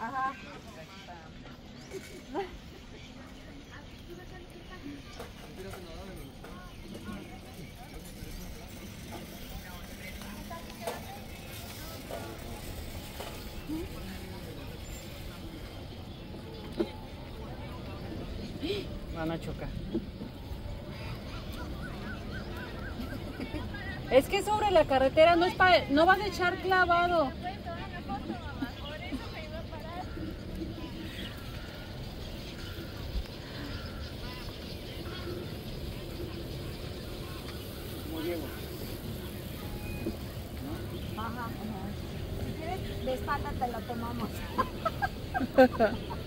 Ajá. Van a chocar. Es que sobre la carretera no es para, no vas a echar clavado. Ajá. Si quieres, de espalda te lo tomamos.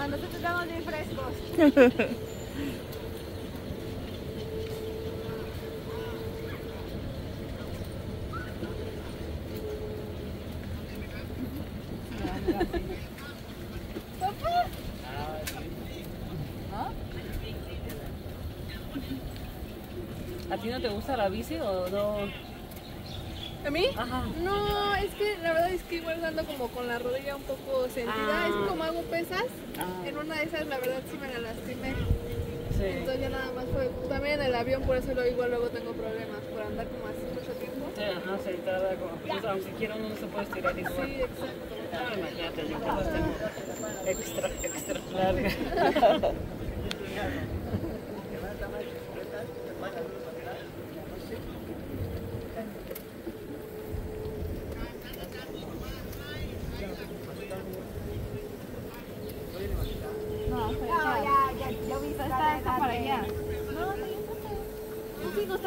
Ah, nosotros estamos bien frescos. ¿A ti no te gusta la bici o no? ¿A mí? Ajá. No, es que la verdad es que igual ando como con la rodilla un poco sentida. Ah. Es como hago pesas. Ah. En una de esas, la verdad, sí me la lastimé. Sí. Entonces ya nada más fue. También en el avión, por eso luego, igual luego tengo problemas. Por andar como así mucho tiempo. Sí, ajá, sentada, como, pues, aunque quiera uno no se puede estirar igual. Sí, exacto. Ah, imagínate, yo que las tengo extra, extra larga. No, ya, ya, ya vi. Está esta para allá. No, no,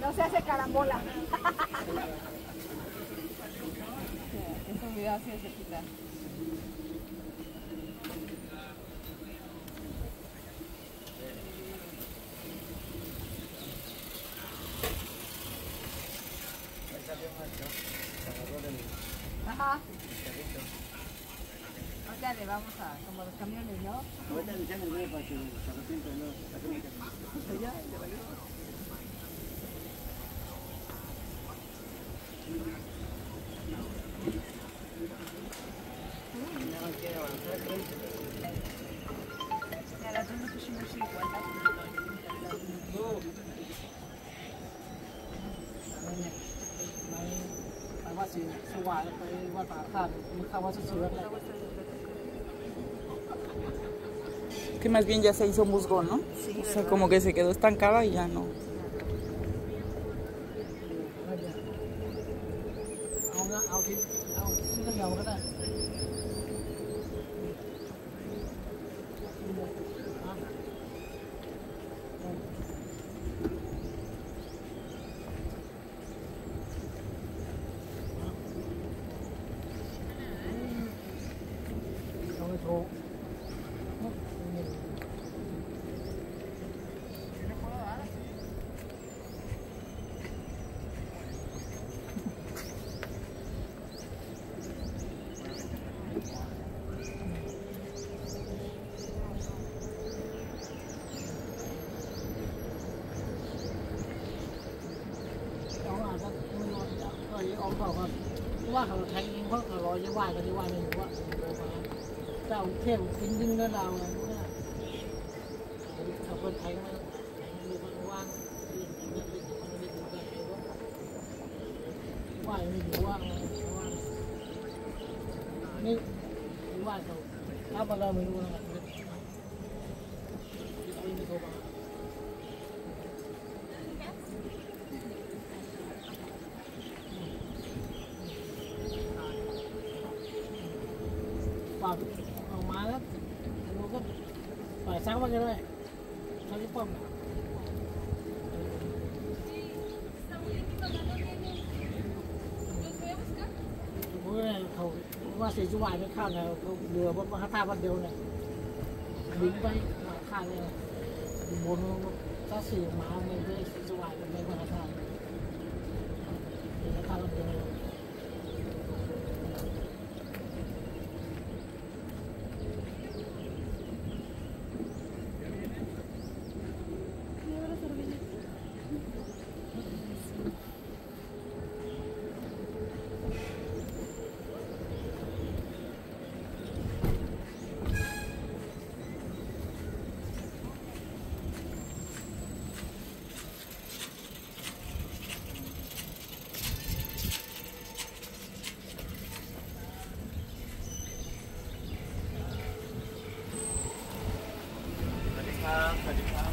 No se hace carambola. Esos videos sí se quitan. Ajá. Ahorita le vamos a, como los camiones, ¿no? Ahorita le echan el para que se arrepienta, ¿no? igual, igual para Javi, Javi su ciudad. Que más bien ya se hizo musgo, ¿no? Sí, o sea, como que se quedó estancada y ya no. Vaya. Ahora, ahora, ahora, ahora, ahora, ahora. ก็ไม่รอดแล้วก็ยังออกเปล่าครับว่าเขาใช้ยิงเขาเขารอจะไหวก็จะไหวไม่รู้ว่าเจ้าเทพกินยิงแล้วเราไงเขาคนไทยมาไทยมีคนว่างว่าไม่รู้ว่าว่านี่ว่าเขาถ้าเราไม่รู้นะไม่รมา อดออกมาแล้วลูกก็ปล่อยซักมันกันเลยเขาจะป้อมนะผมว่าเขาว่าสีจุวายไม่ข้าเนี่ยเขาเรือบนมหาท่าวันเดียวเนี่ยบินไปมาท่าวเลยบนถ้าสื่มาไม่ได้สีจุวายมันไม่มหาท่าสีมหา Tá de